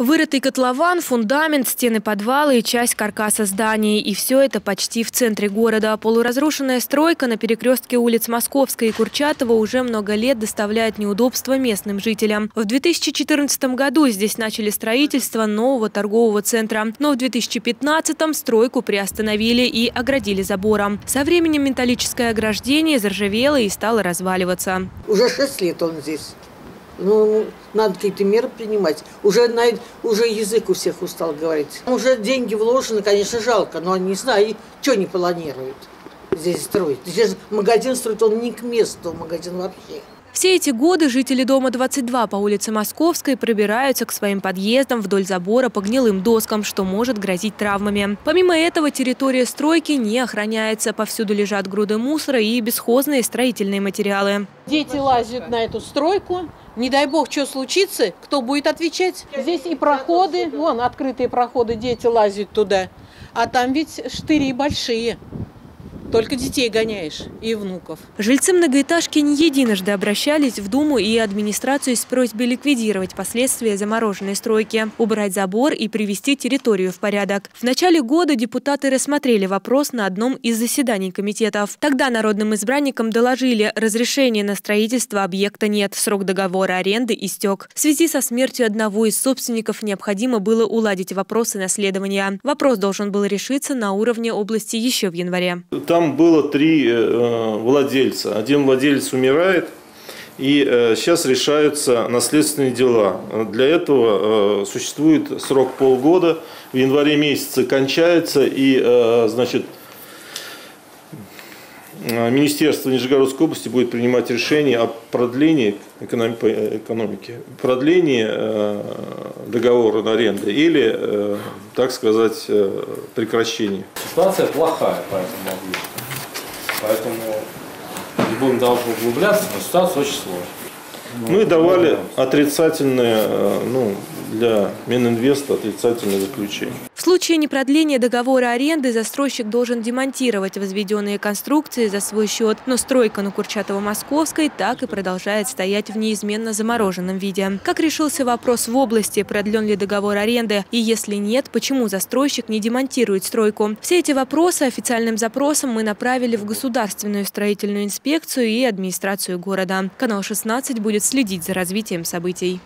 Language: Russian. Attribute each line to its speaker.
Speaker 1: Вырытый котлован, фундамент, стены подвала и часть каркаса зданий. И все это почти в центре города. Полуразрушенная стройка на перекрестке улиц Московской и Курчатова уже много лет доставляет неудобства местным жителям. В 2014 году здесь начали строительство нового торгового центра. Но в 2015 стройку приостановили и оградили забором. Со временем металлическое ограждение заржавело и стало разваливаться.
Speaker 2: Уже шесть лет он здесь. Ну, надо какие-то меры принимать. Уже, на, уже язык у всех устал говорить. Уже деньги вложены, конечно, жалко, но не знаю, что не планируют здесь строить. Здесь магазин строит, он не к месту, магазин вообще.
Speaker 1: Все эти годы жители дома 22 по улице Московской пробираются к своим подъездам вдоль забора по гнилым доскам, что может грозить травмами. Помимо этого, территория стройки не охраняется. Повсюду лежат груды мусора и бесхозные строительные материалы.
Speaker 3: Дети лазят на эту стройку, не дай бог, что случится, кто будет отвечать? Здесь и проходы, вон открытые проходы, дети лазят туда. А там ведь штыри большие. Только детей гоняешь и внуков.
Speaker 1: Жильцы многоэтажки не единожды обращались в Думу и администрацию с просьбой ликвидировать последствия замороженной стройки, убрать забор и привести территорию в порядок. В начале года депутаты рассмотрели вопрос на одном из заседаний комитетов. Тогда народным избранникам доложили, разрешения на строительство объекта нет, срок договора аренды истек. В связи со смертью одного из собственников необходимо было уладить вопросы наследования. Вопрос должен был решиться на уровне области еще в январе.
Speaker 4: Там там было три э, владельца. Один владелец умирает, и э, сейчас решаются наследственные дела. Для этого э, существует срок полгода. В январе месяце кончается, и, значит, Министерство Нижегородской области будет принимать решение о продлении экономики, продлении договора на аренды или, так сказать, прекращении.
Speaker 5: Ситуация плохая по этому объекту. Поэтому не будем дальше углубляться, но ситуация очень сложная.
Speaker 4: Мы давали отрицательные, э, ну, для Мининвеста отрицательное заключение.
Speaker 1: В случае непродления договора аренды застройщик должен демонтировать возведенные конструкции за свой счет, но стройка на Курчатово-Московской так и продолжает стоять в неизменно замороженном виде. Как решился вопрос в области, продлен ли договор аренды, и если нет, почему застройщик не демонтирует стройку? Все эти вопросы официальным запросом мы направили в Государственную строительную инспекцию и администрацию города. Канал 16 будет следить за развитием событий.